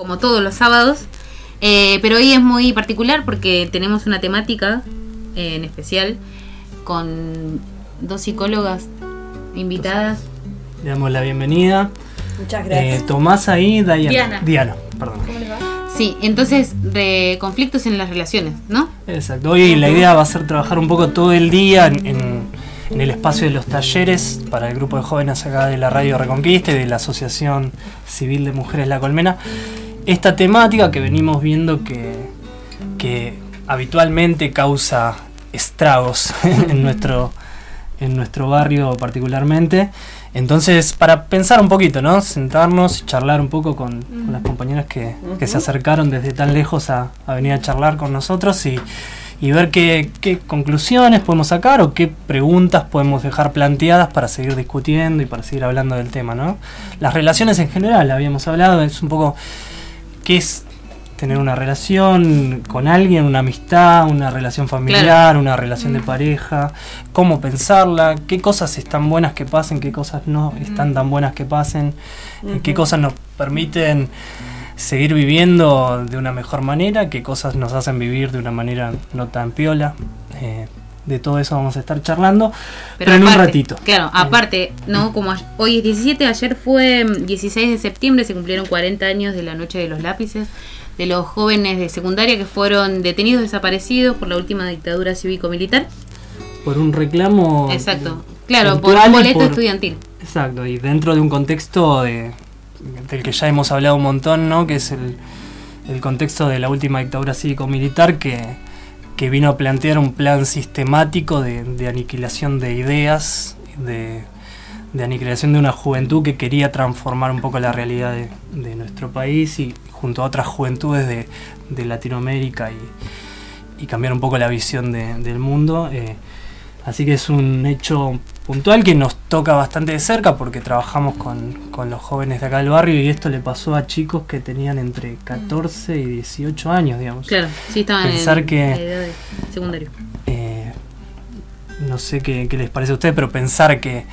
como todos los sábados. Eh, pero hoy es muy particular porque tenemos una temática eh, en especial con dos psicólogas invitadas. Le damos la bienvenida. Muchas gracias. Eh, Tomás ahí, Diana. Diana. Diana, perdón. ¿Cómo les va? Sí, entonces de conflictos en las relaciones, ¿no? Exacto. Hoy la idea va a ser trabajar un poco todo el día en, en- en el espacio de los talleres para el grupo de jóvenes acá de la Radio Reconquista y de la Asociación Civil de Mujeres La Colmena. Esta temática que venimos viendo que, que habitualmente causa estragos en nuestro, en nuestro barrio particularmente. Entonces, para pensar un poquito, ¿no? Sentarnos y charlar un poco con, con las compañeras que, que se acercaron desde tan lejos a, a venir a charlar con nosotros y, y ver qué, qué conclusiones podemos sacar o qué preguntas podemos dejar planteadas para seguir discutiendo y para seguir hablando del tema, ¿no? Las relaciones en general, habíamos hablado, es un poco qué es tener una relación con alguien, una amistad, una relación familiar, Claro. una relación de pareja, cómo pensarla, qué cosas están buenas que pasen, qué cosas no están tan buenas que pasen, eh, qué cosas nos permiten seguir viviendo de una mejor manera, qué cosas nos hacen vivir de una manera no tan piola. Eh, de todo eso vamos a estar charlando, pero, en un ratito. Claro, aparte, ¿no? Como hoy es 17, ayer fue mm, 16 de septiembre, se cumplieron 40 años de la Noche de los Lápices, de los jóvenes de secundaria que fueron detenidos desaparecidos por la última dictadura cívico-militar. Por un reclamo. Exacto. Claro, por un boleto por- estudiantil. Exacto, y dentro de un contexto de, del que ya hemos hablado un montón, ¿no? Que es el, el contexto de la última dictadura cívico-militar que, que vino a plantear un plan sistemático de, aniquilación de ideas, de, aniquilación de una juventud que quería transformar un poco la realidad de, nuestro país y junto a otras juventudes de, Latinoamérica y, y cambiar un poco la visión de- del mundo. eh, Así que es un hecho puntual que nos toca bastante de cerca porque trabajamos con, con los jóvenes de acá del barrio y esto le pasó a chicos que tenían entre 14 y 18 años, digamos. Claro, sí, estaban Pensar en que- la edad de secundario. Eh, no sé qué, qué les parece a ustedes, pero pensar que,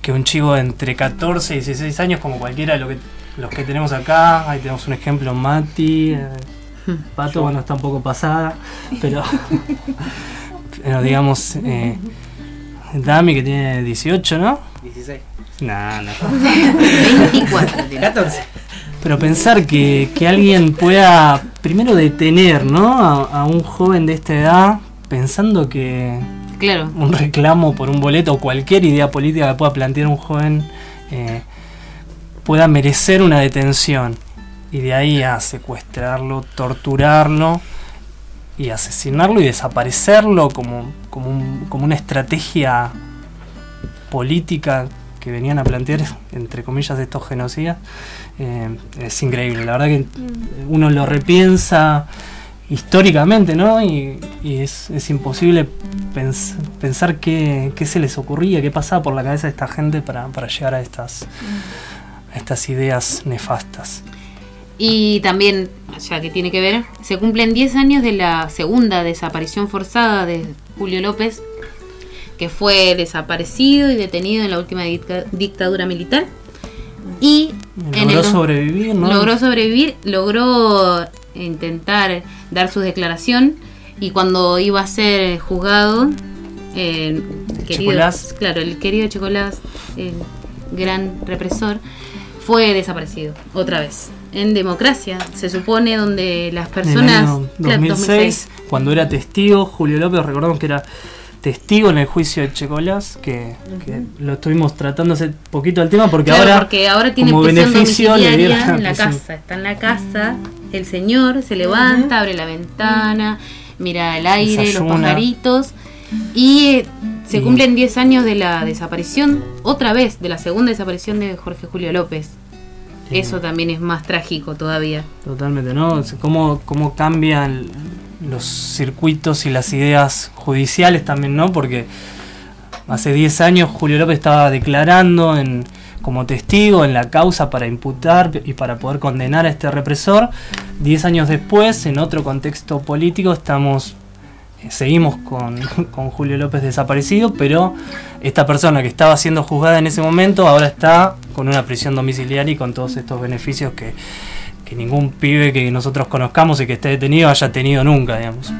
que un chico de entre 14 y 16 años, como cualquiera de lo que, los que tenemos acá, ahí tenemos un ejemplo, Mati, eh, Pato, bueno, está un poco pasada, pero, pero digamos, eh, Dami que tiene 18, ¿no? 16. No, no. 24. tiene. 14. Pero pensar que, que alguien pueda primero detener, ¿no? A, a un joven de esta edad pensando que Claro. un reclamo por un boleto o cualquier idea política que pueda plantear un joven eh, pueda merecer una detención y de ahí a secuestrarlo, torturarlo y asesinarlo y desaparecerlo como, como, un- como una estrategia política que venían a plantear, entre comillas, estos genocidas, eh, es increíble. La verdad que uno lo repiensa históricamente, ¿no? Y, y es, es imposible pens- pensar qué, qué se les ocurría, qué pasaba por la cabeza de esta gente para, para llegar a estas, a estas ideas nefastas. Y también, ya que tiene que ver, se cumplen 10 años de la segunda desaparición forzada de Julio López, que fue desaparecido y detenido en la última dicta- dictadura militar. Y Logró el sobrevivir, ¿no? logró sobrevivir, logró intentar dar su declaración y cuando iba a ser juzgado, eh, querido, claro, el querido Chicolás, el gran represor, fue desaparecido otra vez. En democracia, se supone, donde las En el personas... año claro, 2006, cuando era testigo, Julio López, recordamos que era testigo en el juicio de Checolás, que, que lo estuvimos tratando hace poquito el tema, porque Claro, ahora, porque ahora tiene como beneficio le dieron en la prisión. casa. Está en la casa, el señor se levanta, abre la ventana, mira el aire, los pajaritos. Y eh, se cumplen 10 años de la desaparición, otra vez, de la segunda desaparición de Jorge Julio López. Eso también es más trágico todavía. Totalmente, ¿no? Cómo, cómo cambian los circuitos y las ideas judiciales también, ¿no? Porque hace 10 años Julio López estaba declarando en, como testigo en la causa para imputar y para poder condenar a este represor. 10 años después, en otro contexto político, estamos eh, seguimos con, con Julio López desaparecido, pero esta persona que estaba siendo juzgada en ese momento ahora está con una prisión domiciliaria y con todos estos beneficios que, que ningún pibe que nosotros conozcamos y que esté detenido haya tenido nunca, digamos.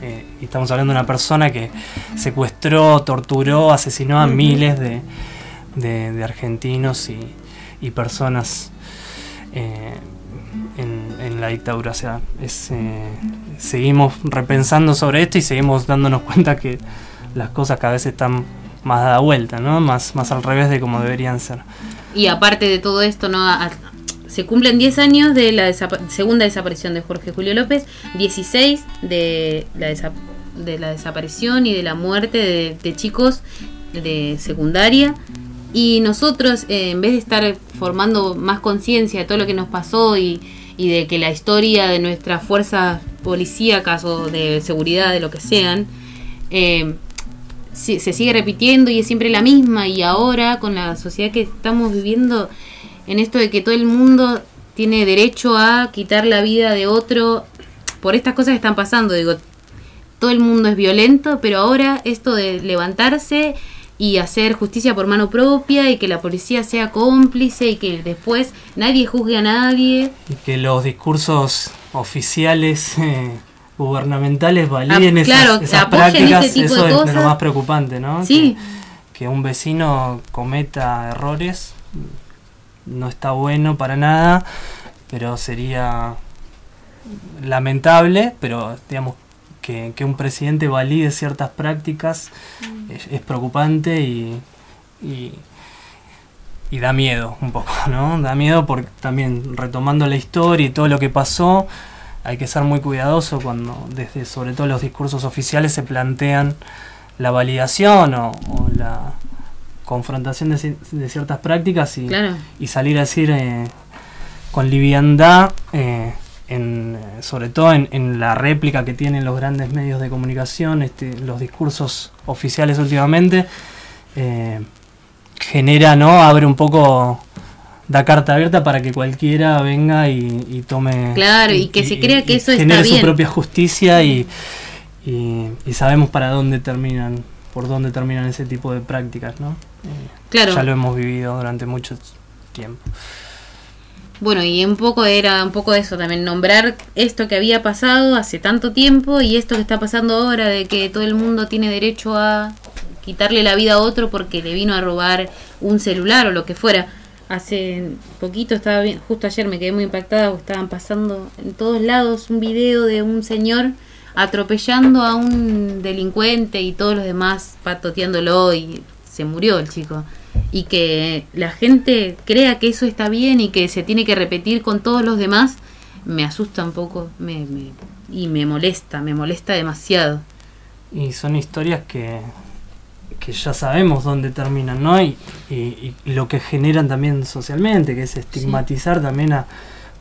Eh, y estamos hablando de una persona que secuestró, torturó, asesinó a miles de, de, argentinos y, y personas eh, en, en, la dictadura. O sea, es, eh, seguimos repensando sobre esto y seguimos dándonos cuenta que las cosas cada vez están más dada vuelta, ¿no? Más, más al revés de como deberían ser. Y aparte de todo esto, ¿no? se cumplen 10 años de la segunda desaparición de Jorge Julio López, 16 de la, de la desaparición y de la muerte de, chicos de secundaria. Y nosotros, eh, en vez de estar formando más conciencia de todo lo que nos pasó y, de que la historia de nuestras fuerzas policíacas o de seguridad, de lo que sean, eh, se sigue repitiendo y es siempre la misma. Y ahora, con la sociedad que estamos viviendo, en esto de que todo el mundo tiene derecho a quitar la vida de otro por estas cosas que están pasando. Digo, todo el mundo es violento, pero ahora esto de levantarse y hacer justicia por mano propia y que la policía sea cómplice y que después nadie juzgue a nadie. Y que los discursos oficiales eh, gubernamentales validen ah, esas, esas prácticas, eso es lo más preocupante, ¿no? Sí. que un vecino cometa errores no está bueno para nada, pero sería lamentable, pero digamos que, un presidente valide ciertas prácticas mm. es, preocupante y, y, da miedo un poco, ¿no? Da miedo porque también retomando la historia y todo lo que pasó, hay que ser muy cuidadoso cuando desde sobre todo los discursos oficiales se plantean la validación o la confrontación de, ciertas prácticas y, y, salir a decir eh, con liviandad, eh, en, sobre todo en, la réplica que tienen los grandes medios de comunicación, este, los discursos oficiales últimamente, eh, genera, ¿no? Abre un poco da carta abierta para que cualquiera venga y, tome. Claro, y, que se crea que eso está bien. su propia justicia y, y, sabemos para dónde terminan, por dónde terminan ese tipo de prácticas, ¿no? Claro. Ya lo hemos vivido durante mucho tiempo. Bueno, y un poco era un poco eso también, nombrar esto que había pasado hace tanto tiempo y esto que está pasando ahora de que todo el mundo tiene derecho a quitarle la vida a otro porque le vino a robar un celular o lo que fuera. Hace poquito estaba bien, justo ayer me quedé muy impactada porque estaban pasando en todos lados un video de un señor atropellando a un delincuente y todos los demás patoteándolo y se murió el chico y que la gente crea que eso está bien y que se tiene que repetir con todos los demás, me asusta un poco me, y me molesta, me molesta demasiado. Y son historias que, que ya sabemos dónde terminan, ¿no? Y, y, lo que generan también socialmente, que es estigmatizar también a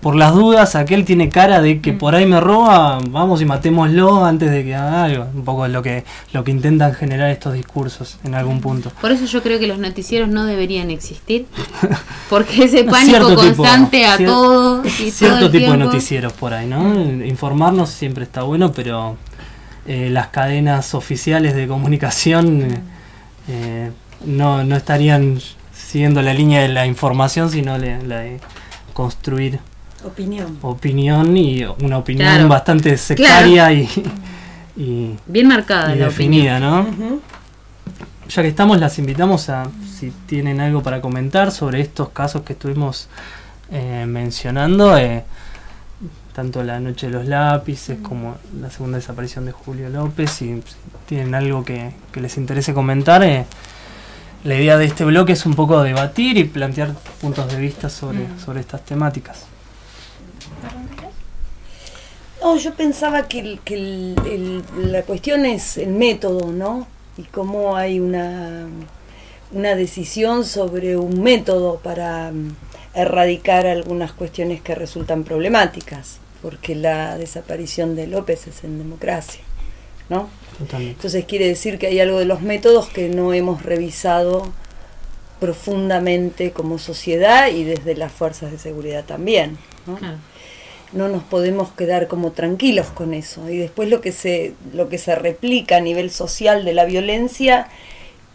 por las dudas, aquel tiene cara de que mm. por ahí me roba, vamos y matémoslo antes de que haga algo. Un poco lo que, lo que intentan generar estos discursos en algún punto. Por eso yo creo que los noticieros no deberían existir. Porque ese pánico constante a todo. Y cierto tipo de noticieros por ahí, ¿no? Mm. Informarnos siempre está bueno, pero eh, las cadenas oficiales de comunicación eh, eh, no, no estarían siguiendo la línea de la información, sino la de construir Opinión. Opinión y una opinión bastante sectaria y, Bien marcada. Y definida, ¿no? Ya que estamos, las invitamos a, si tienen algo para comentar sobre estos casos que estuvimos eh, mencionando, eh, tanto la noche de los lápices como la segunda desaparición de Julio López, si, tienen algo que, les interese comentar. Eh, la idea de este bloque es un poco debatir y plantear puntos de vista sobre, sobre estas temáticas. No, yo pensaba que, la cuestión es el método, ¿no? Y cómo hay una, una decisión sobre un método para mm, erradicar algunas cuestiones que resultan problemáticas, porque la desaparición de López es en democracia, ¿no? Entonces quiere decir que hay algo de los métodos que no hemos revisado profundamente como sociedad y desde las fuerzas de seguridad también. ¿no? no nos podemos quedar como tranquilos con eso. Y después lo que se, lo que se replica a nivel social de la violencia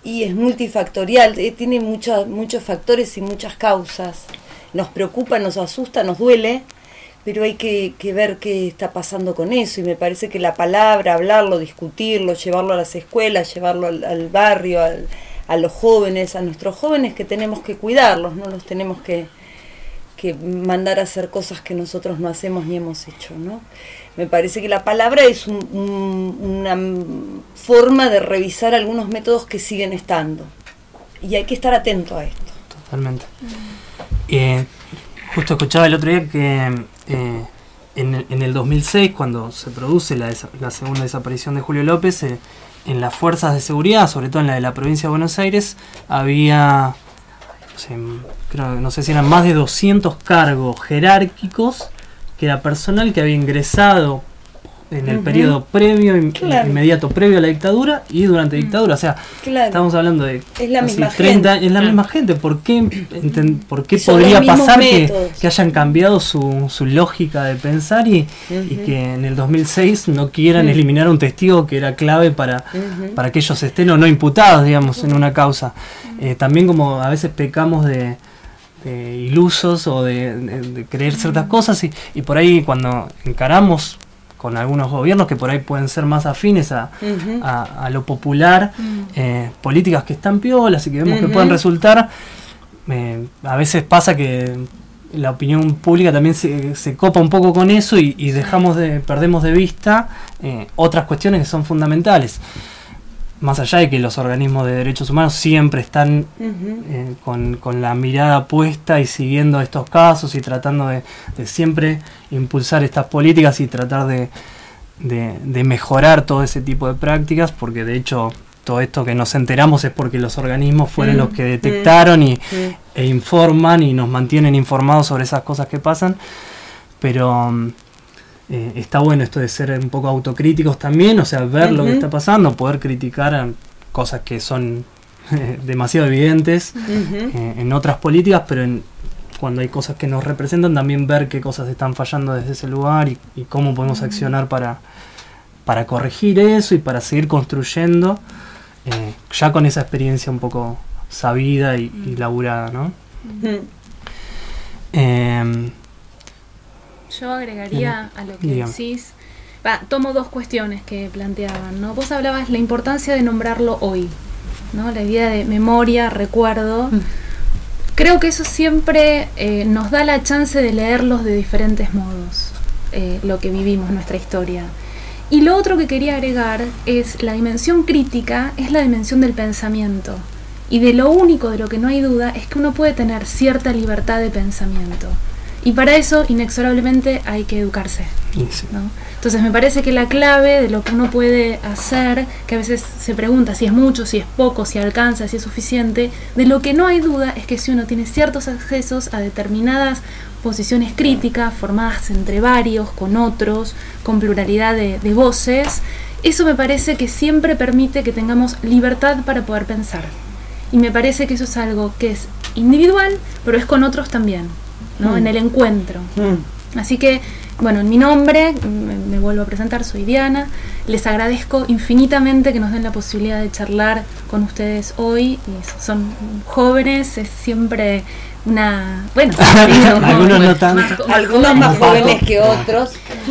y es multifactorial, eh, tiene muchos muchos factores y muchas causas. Nos preocupa, nos asusta, nos duele pero hay que, que, ver qué está pasando con eso y me parece que la palabra, hablarlo, discutirlo, llevarlo a las escuelas, llevarlo al, barrio, a los jóvenes, a nuestros jóvenes que tenemos que cuidarlos, no los tenemos que, que mandar a hacer cosas que nosotros no hacemos ni hemos hecho, ¿no? Me parece que la palabra es una forma de revisar algunos métodos que siguen estando. Y hay que estar atento a esto. Totalmente. Eh, justo escuchaba el otro día que eh, en, el 2006, cuando se produce la, la segunda desaparición de Julio López, eh, en las fuerzas de seguridad, sobre todo en la de la provincia de Buenos Aires, había, no sé si eran más de 200 cargos jerárquicos que era personal que había ingresado en el periodo previo, inmediato previo a la dictadura y durante la mm. dictadura. O sea, estamos hablando de es la misma 30, gente. es la misma gente. ¿Por qué, por qué podría pasar que, que, hayan cambiado su, su, lógica de pensar y, y, que en el 2006 no quieran eliminar un testigo que era clave para, para que ellos estén o no imputados, digamos, en una causa? Eh, también como a veces pecamos de ilusos o de, creer ciertas cosas y, y, por ahí cuando encaramos con algunos gobiernos que por ahí pueden ser más afines a, a, lo popular, mm. eh, políticas que están piolas y que vemos que pueden resultar, eh, a veces pasa que la opinión pública también se, se copa un poco con eso y, dejamos de, perdemos de vista eh, otras cuestiones que son fundamentales más allá de que los organismos de derechos humanos siempre están eh, con, la mirada puesta y siguiendo estos casos y tratando de, siempre impulsar estas políticas y tratar de, mejorar todo ese tipo de prácticas, porque de hecho todo esto que nos enteramos es porque los organismos fueron los que detectaron y, e informan y nos mantienen informados sobre esas cosas que pasan, pero mm, eh, está bueno esto de ser un poco autocríticos también, o sea, ver lo que está pasando, poder criticar cosas que son eh, demasiado evidentes eh, en otras políticas, pero en, cuando hay cosas que nos representan, también ver qué cosas están fallando desde ese lugar y, cómo podemos accionar para, para corregir eso y para seguir construyendo, ya con esa experiencia un poco sabida y, y laburada, ¿no? Yo agregaría a lo que decís, tomo dos cuestiones que planteaban, ¿no? Vos hablabas la importancia de nombrarlo hoy, ¿no? La idea de memoria, recuerdo. Mm. Creo que eso siempre eh, nos da la chance de leerlos de diferentes modos, eh, lo que vivimos, nuestra historia. Y lo otro que quería agregar es la dimensión crítica, es la dimensión del pensamiento. Y de lo único de lo que no hay duda es que uno puede tener cierta libertad de pensamiento. Y para eso, inexorablemente, hay que educarse. Entonces me parece que la clave de lo que uno puede hacer, que a veces se pregunta si es mucho, si es poco, si alcanza, si es suficiente, de lo que no hay duda es que si uno tiene ciertos accesos a determinadas posiciones críticas formadas entre varios, con otros, con pluralidad de, de voces, eso me parece que siempre permite que tengamos libertad para poder pensar. Y me parece que eso es algo que es individual, pero es con otros también. ¿No? en el encuentro. Mm. Así que, bueno, en mi nombre, me, vuelvo a presentar, soy Diana. Les agradezco infinitamente que nos den la posibilidad de charlar con ustedes hoy. son jóvenes, es siempre una. Bueno, algunos no tanto. algunos más jóvenes que otros.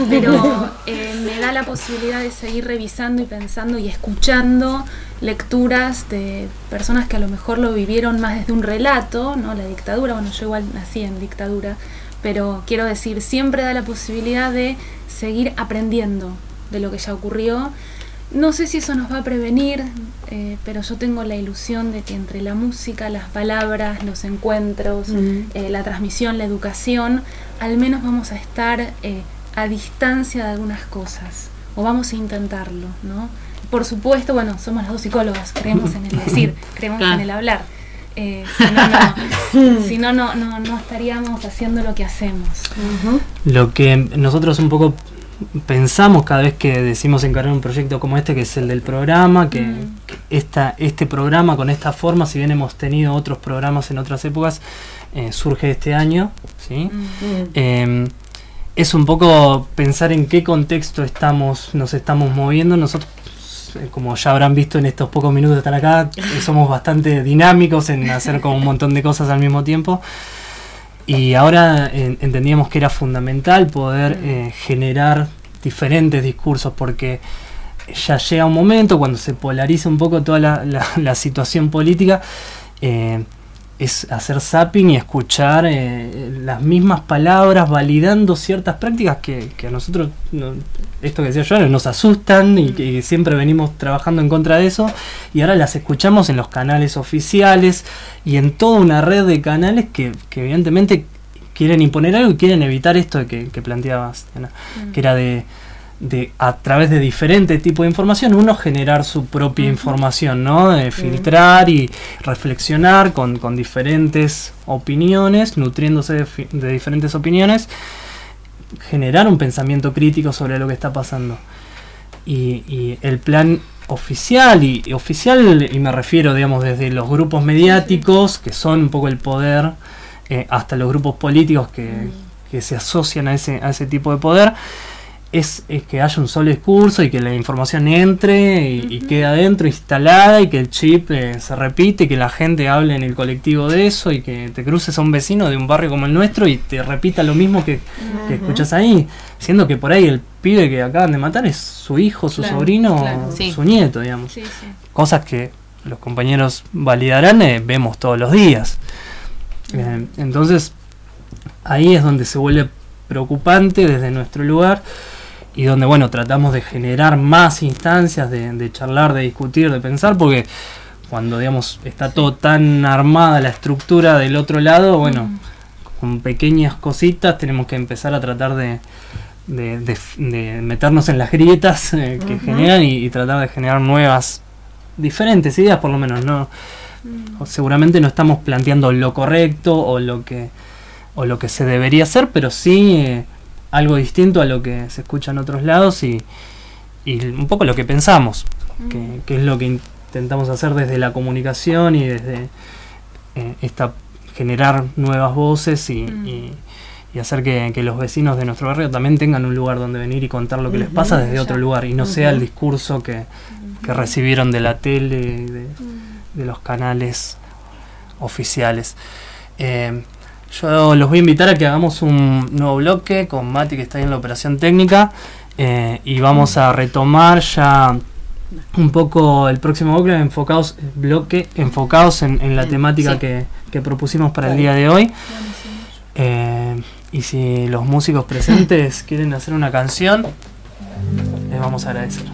Pero eh, me da la posibilidad de seguir revisando y pensando y escuchando lecturas de personas que a lo mejor lo vivieron más desde un relato, ¿no? La dictadura, bueno, yo igual nací en dictadura, pero quiero decir, siempre da la posibilidad de seguir aprendiendo de lo que ya ocurrió. No sé si eso nos va a prevenir, eh, pero yo tengo la ilusión de que entre la música, las palabras, los encuentros, eh, la transmisión, la educación, al menos vamos a estar eh, a distancia de algunas cosas, o vamos a intentarlo, ¿no? por supuesto, bueno, somos las dos psicólogas, creemos en el decir, creemos en el hablar. Eh, si no, no, no, no, estaríamos haciendo lo que hacemos. Lo que nosotros un poco pensamos cada vez que decimos encargar un proyecto como este, que es el del programa, que, mm. este programa con esta forma, si bien hemos tenido otros programas en otras épocas, eh, surge este año, ¿sí? Mm. Es un poco pensar en qué contexto estamos, nos estamos moviendo. Nosotros eh, como ya habrán visto en estos pocos minutos de estar acá, eh, somos bastante dinámicos en hacer como un montón de cosas al mismo tiempo. Y ahora entendíamos que era fundamental poder eh, generar diferentes discursos porque ya llega un momento cuando se polariza un poco toda la, situación política, eh, es hacer zapping y escuchar eh, las mismas palabras validando ciertas prácticas que, a nosotros, esto que decía yo, nos asustan y que siempre venimos trabajando en contra de eso y ahora las escuchamos en los canales oficiales y en toda una red de canales que, evidentemente quieren imponer algo y quieren evitar esto que, que planteabas, que era de de a través de diferentes tipos de información uno generar su propia información, ¿no? De filtrar y reflexionar con, diferentes opiniones, nutriéndose de, diferentes opiniones, generar un pensamiento crítico sobre lo que está pasando. Y, el plan oficial, y, oficial, y me refiero, digamos, desde los grupos mediáticos, que son un poco el poder, eh, hasta los grupos políticos que, que se asocian a ese, a ese tipo de poder, es, que haya un solo discurso y que la información entre y, quede adentro instalada y que el chip eh, se repite y que la gente hable en el colectivo de eso y que te cruces a un vecino de un barrio como el nuestro y te repita lo mismo que, escuchas ahí, siendo que por ahí el pibe que acaban de matar es su hijo, su sobrino, su nieto, digamos. Cosas que los compañeros validarán, eh, vemos todos los días. Eh, entonces, ahí es donde se vuelve preocupante desde nuestro lugar y donde, bueno, tratamos de generar más instancias de, charlar, de discutir, de pensar, porque cuando, digamos, está todo tan armada la estructura del otro lado, bueno, mm. con pequeñas cositas tenemos que empezar a tratar de, de, meternos en las grietas eh, que generan y, tratar de generar nuevas, diferentes ideas por lo menos, ¿no? Mm. seguramente no estamos planteando lo correcto o lo que, o lo que se debería hacer, pero sí... Eh, algo distinto a lo que se escucha en otros lados y, un poco lo que pensamos, que, es lo que intentamos hacer desde la comunicación y desde eh, esta generar nuevas voces y, hacer que, los vecinos de nuestro barrio también tengan un lugar donde venir y contar lo que les pasa desde otro lugar y no sea el discurso que, recibieron de la tele, de, de los canales oficiales. Eh, yo los voy a invitar a que hagamos un nuevo bloque con Mati que está ahí en la operación técnica eh, y vamos a retomar ya un poco el próximo bloque enfocados, bloque, enfocados en, la temática que, propusimos para el día de hoy. Eh, y si los músicos presentes quieren hacer una canción, les vamos a agradecer.